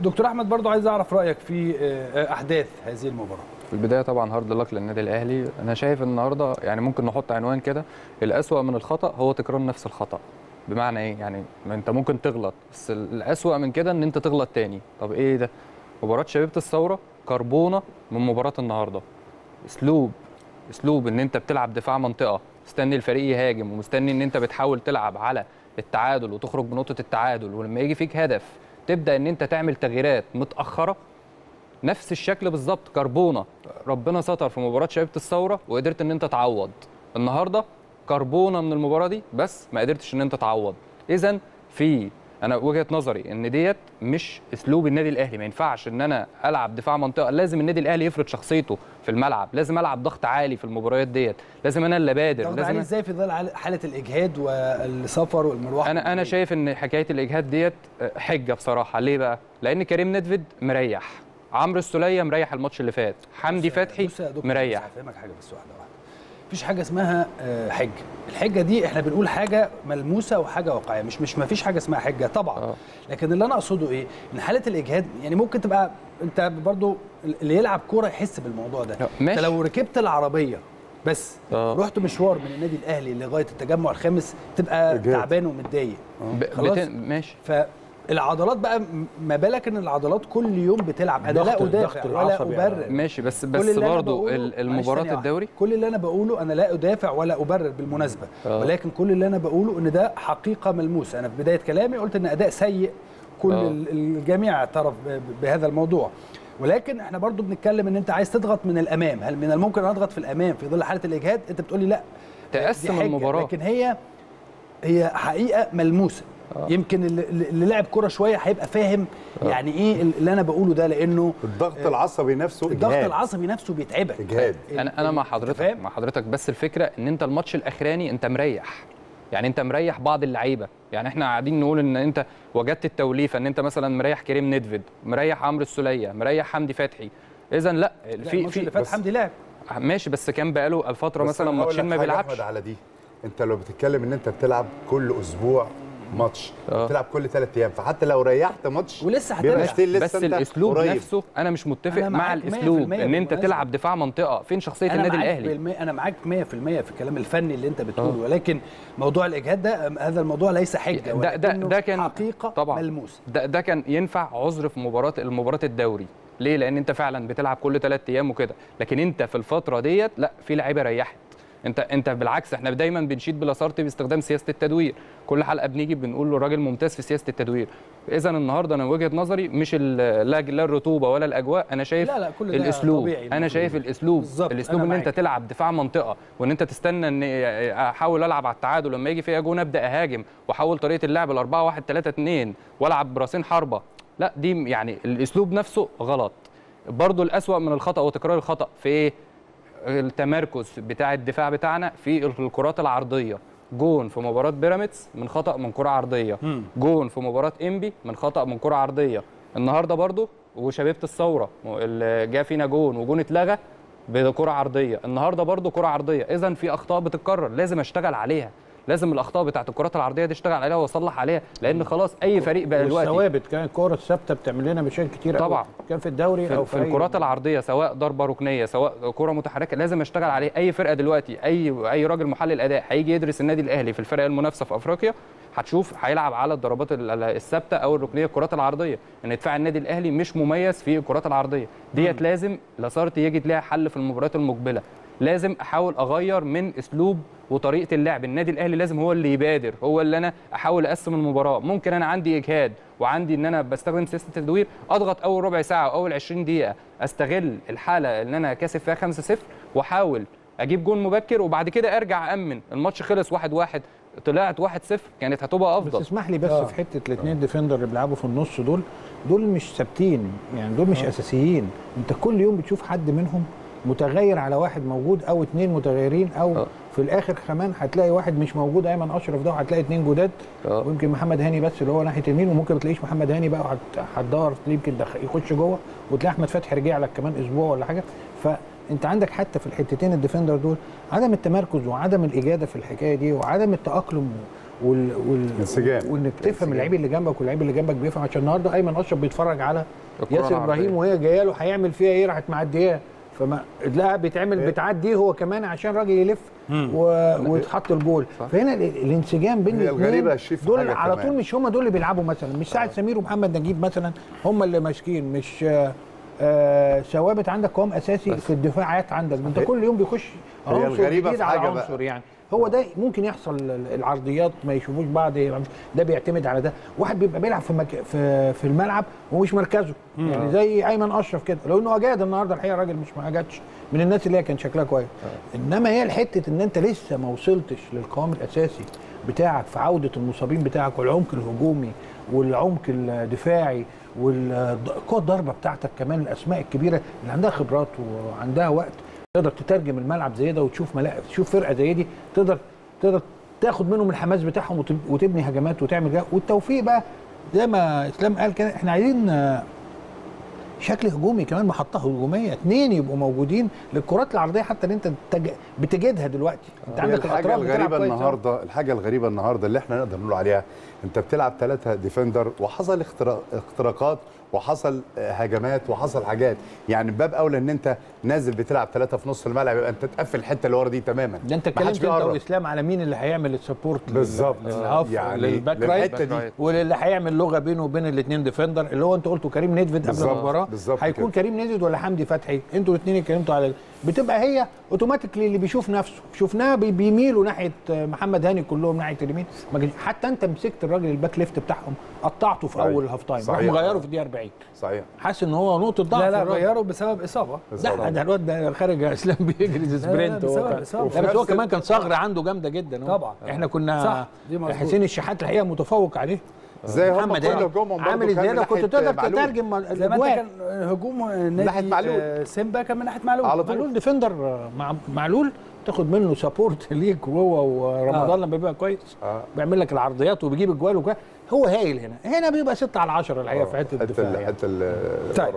دكتور أحمد برضو عايز أعرف رأيك في أحداث هذه المباراة. في البداية طبعا هارد لك للنادي الأهلي. أنا شايف النهارده يعني ممكن نحط عنوان كده الأسوأ من الخطأ هو تكرار نفس الخطأ. بمعنى إيه؟ يعني ما أنت ممكن تغلط بس الأسوأ من كده إن أنت تغلط تاني. طب إيه ده؟ مباراة شبيبة الثورة كربونة من مباراة النهارده. أسلوب أسلوب إن أنت بتلعب دفاع منطقة مستني الفريق يهاجم ومستني إن أنت بتحاول تلعب على التعادل وتخرج بنقطة التعادل ولما يجي فيك هدف تبدأ إن أنت تعمل تغييرات متأخرة نفس الشكل بالظبط كربونة. ربنا ستر في مباراة شبيبة الثورة وقدرت إن أنت تعوض. النهارده كربونة من المباراة دي بس ما قدرتش إن أنت تعوض. اذا في أنا وجهة نظري إن ديت مش أسلوب النادي الأهلي. ما ينفعش إن أنا ألعب دفاع منطقة. لازم النادي الأهلي يفرض شخصيته في الملعب. لازم ألعب ضغط عالي في المباريات ديت. لازم أنا اللي بادر ضغط لازم عالي. إزاي في ظل حاله الإجهاد والسفر والمروح أنا أنا شايف إن حكاية الإجهاد ديت حجة بصراحة. ليه بقى؟ لأن كريم ندفد مريح. عمرو السولية مريح الماتش اللي فات. حمدي فتحي مريح. هفهمك حاجة بس واحدة واحدة. مفيش حاجة اسمها آه، حجة الحجة دي إحنا بنقول حاجة ملموسة وحاجة واقعية مش مش مفيش حاجة اسمها حجة طبعا آه. لكن اللي أنا أقصده إيه إن حالة الإجهاد يعني ممكن تبقى أنت برضو اللي يلعب كورة يحس بالموضوع ده لا، أنت. لو ركبت العربية بس آه. رحت مشوار من النادي الأهلي لغاية التجمع الخامس تبقى. تعبان ومتضايق. خلاص. ماشي فالعضلات بقى ما بالك إن العضلات كل يوم بتلعب؟ أنا لا أدافع ولا على- أبرر. ماشي بس بس برضه المباراة. الدوري؟ كل اللي أنا بقوله أنا لا أدافع ولا أبرر بالمناسبة. آه. ولكن كل اللي أنا بقوله إن ده حقيقة ملموسة. أنا في بداية كلامي قلت إن أداء سيء كل آه. ال- الجميع اعترف بهذا الموضوع. ولكن إحنا برضو بنتكلم إن أنت عايز تضغط من الأمام. هل من الممكن ان أضغط في الأمام في ظل حالة الإجهاد؟ أنت بتقولي لا. تقسم المباراة. لكن هي هي حقيقة ملموسة. آه. يمكن اللي, لعب كورة شوية هيبقى فاهم يعني إيه اللي أنا بقوله ده لأنه الضغط العصبي نفسه الضغط إجهاد. العصبي نفسه بيتعبك إجهاد. أنا أنا مع حضرتك فاهم؟ مع حضرتك بس الفكرة إن أنت الماتش الأخراني أنت مريح يعني أنت مريح بعض اللعيبة يعني إحنا قاعدين نقول إن أنت وجدت التوليفة إن أنت مثلا مريح كريم ندفد مريح عمرو السولية مريح حمدي فتحي اذا لا لا، في الماتش اللي في فات بس- حمدي لعب ماشي بس كان بقاله فترة بس مثلا ماتشين ما بيلعبش على دي أنت لو بتتكلم إن أنت بتلعب كل أسبوع ماتش. آه. بتلعب كل ثلاث أيام. فحتى لو ريحت ماتش ولسه لسه بس الأسلوب قريب. نفسه أنا مش متفق أنا مع معاك 100% الاسلوب إن أنت. تلعب دفاع منطقة. فين شخصية النادي الأهلي؟ بالمية أنا معاك 100% في الكلام الفني اللي أنت بتقوله. ولكن موضوع الإجهاد ده هذا الموضوع ليس حجة. ده ده ده كان حقيقة طبعا. ملموسة. ده ده كان ينفع عذر في مباراه المباراة الدوري. ليه؟ لأن أنت فعلا بتلعب كل ثلاث أيام وكده. لكن أنت في الفترة ديت لا في لعيبة ريحت. انت انت بالعكس إحنا دايما بنشيد بلاسارتي باستخدام سياسة التدوير. كل حلقة بنيجي بنقول له راجل ممتاز في سياسة التدوير. اذا النهارده أنا وجهة نظري مش ال- لا الرطوبة ولا الأجواء أنا شايف لا، لا، كل ده الأسلوب. طبيعي. أنا. شايف الأسلوب. الأسلوب إن أنت. تلعب دفاع منطقة وإن أنت تستنى إن أحاول ألعب على التعادل. لما يجي فيها جون أبدأ أهاجم واحول طريقة اللعب ل 4 1 3 2 وألعب براسين حربه لا دي يعني الأسلوب نفسه غلط. برضو الأسوأ من الخطأ وتكرار الخطأ في إيه؟ التمركز بتاع الدفاع بتاعنا في الكرات العرضية. جون في مباراة بيراميدز من خطأ من كرة عرضية. مم. جون في مباراة إنبي من خطأ من كرة عرضية. النهارده برضو وشبيبة الساورة اللي جا فينا جون وجون اتلغى بكرة عرضية. النهارده برضو كرة عرضية. اذا في أخطاء بتتكرر. لازم أشتغل عليها. لازم الاخطاء بتاعت الكرات العرضيه دي اشتغل عليها واصلح عليها لأن خلاص أي فريق بقى دلوقتي والثوابت كان الكورة الثابتة بتعمل لنا مشاكل كتير أوي. طبعا. كان في الدوري في, أو في في, الكرات العرضية سواء ضربة ركنية سواء كرة متحركة لازم اشتغل عليه. أي فرقة دلوقتي أي أي راجل محلل أداء هيجي يدرس النادي الأهلي في الفرق المنافسة في أفريقيا هتشوف هيلعب على الضربات ال- ال- الثابتة أو الركنية الكرات العرضية. إن دفاع النادي الأهلي مش مميز في الكرات العرضية. ديت لازم لاسارتي يجد لها حل في المباريات المقبلة. لازم أحاول أغير من أسلوب وطريقة اللعب. النادي الأهلي لازم هو اللي يبادر هو اللي أنا أحاول أقسم المباراة. ممكن أنا عندي إجهاد وعندي إن أنا بستخدم سياسه التدوير أضغط أول ربع ساعة أو أول 20 دقيقة أستغل الحالة اللي أنا كاسب فيها 5-0 وأحاول أجيب جون مبكر وبعد كده أرجع امن الماتش خلص 1-1 طلعت 1-0 كانت هتبقى بس افضل اسمح لي بس آه. في حتة الاثنين defender اللي بيلعبوا في النص دول دول مش ثابتين يعني دول مش أساسيين. أنت كل يوم بتشوف حد منهم متغير على واحد موجود أو اثنين متغيرين أو آه. في الآخر كمان هتلاقي واحد مش موجود أيمن أشرف ده وهتلاقي اثنين جداد آه. ويمكن محمد هاني بس اللي هو ناحية اليمين وممكن ما تلاقيش محمد هاني بقى هتدور يمكن يخش جوه وتلاقي أحمد فتحي رجع لك كمان أسبوع ولا حاجة فأنت عندك حتى في الحتتين ال defender دول عدم التمركز وعدم الإجادة في الحكاية دي وعدم التأقلم وال وال انسجام. وإنك تفهم اللعيب اللي جنبك واللعيب اللي جنبك بيفهم عشان النهارده أيمن أشرف بيتفرج على ياسر. إبراهيم وهي جاية له هيعمل فيها إيه راحت معدياه فما لا بيتعمل بتعدي هو كمان عشان راجل يلف و... ويتحط الجول صح. فهنا ال- الانسجام بين الاثنين دول على كمان. طول مش هم دول اللي بيلعبوا مثلا. مش سعد سمير ومحمد نجيب مثلا هم اللي ماسكين. مش آه، آه ثوابت عندك قوام أساسي بس. في الدفاعات عندك. انت كل يوم بيخش عنصر جديد على. عنصر يعني. هو ده ممكن يحصل ال- العرضيات ما يشوفوش بعض ده بيعتمد على ده. واحد بيبقى بيلعب في مك... في في الملعب ومش مركزه. يعني زي أيمن أشرف كده. لو انه أجاد النهارده الحقيقة راجل مش ما أجادش. من الناس اللي هي كان شكلها كويس. إنما هي الحتة إن أنت لسه ما وصلتش للقوام الأساسي بتاعك في عودة المصابين بتاعك والعمق الهجومي والعمق الدفاعي والقوه الضربة بتاعتك كمان الأسماء الكبيرة اللي عندها خبرات وعندها وقت. تقدر تترجم الملعب زي ده وتشوف ملاعب تشوف فرقة زي دي تقدر تقدر تاخد منهم الحماس بتاعهم وتب- وتبني هجمات وتعمل ده والتوفيق بقى زي ما إسلام قال كده إحنا عايزين آه، شكل هجومي كمان محطة هجومية اثنين يبقوا موجودين للكرات العرضية حتى اللي انت تج- بتجدها دلوقتي انت هي عندك الحاجة الغريبة أوي. النهارده الحاجة الغريبة النهارده اللي إحنا نقدر نقول عليها انت بتلعب ثلاثة defender وحصل اختراق اختراقات وحصل آه، هجمات وحصل حاجات يعني باب أولى إن أنت نازل بتلعب ثلاثة في نص الملعب يبقى أنت تقفل الحتة اللي ورا دي تماما ده أنت اتكلمت أنت. وإسلام على مين اللي هيعمل ال support بالظبط. لل half يعني لل back right. واللي هيعمل لغة بينه وبين الاثنين defender اللي هو أنت قلته كريم نيدفيد قبل المباراة هيكون. كريم نيدفيد ولا حمدي فتحي أنتوا الاثنين اتكلمتوا على بتبقى هي automatically اللي بيشوف نفسه شفناه بي- بيميلوا ناحية محمد هاني كلهم ناحية اليمين حتى انت مسكت الراجل ال back left بتاعهم قطعته في صحيح. أول half time صحيح. مغيره في الدقيقة 40 صحيح حاسس إن هو نقطة ضعف لا لا. غيره بسبب إصابة لا ده الواد ده خارج إسلام بيجري sprint بسبب- هو بس هو كمان كان ثغره عنده جامدة جدا. طبعا. إحنا كنا. حسين الشحات الحقيقة متفوق عليه زي هم محمد كل هجومهم عامل إزاي لو كنت تقدر. تترجم زي ما أنت الاجوال كان هجوم نادي معلول. آه، سيمبا كان من ناحية معلول على طول. معلول defender مع معلول تاخد منه support ليك وهو ورمضان آه. لما بيبقى كويس آه. بيعمل لك العرضيات وبيجيب الجوال وكده هو هايل هنا هنا بيبقى 6 على 10 الحقيقة في حتة حتة الدفاع ال- يعني. حتة ال- طيب.